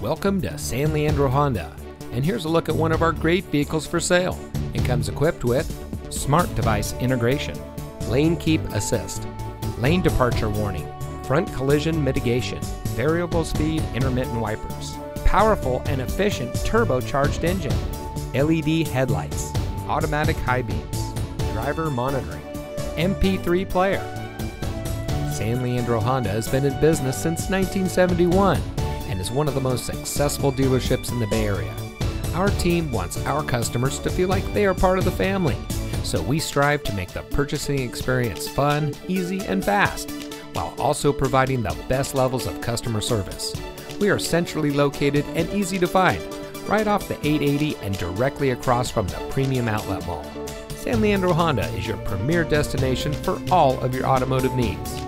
Welcome to San Leandro Honda, and here's a look at one of our great vehicles for sale. It comes equipped with smart device integration, lane keep assist, lane departure warning, front collision mitigation, variable speed intermittent wipers, powerful and efficient turbocharged engine, LED headlights, automatic high beams, driver monitoring, MP3 player. San Leandro Honda has been in business since 1971 and is one of the most successful dealerships in the Bay Area. Our team wants our customers to feel like they are part of the family, so we strive to make the purchasing experience fun, easy, and fast, while also providing the best levels of customer service. We are centrally located and easy to find, right off the 880 and directly across from the Premium Outlet Mall. San Leandro Honda is your premier destination for all of your automotive needs.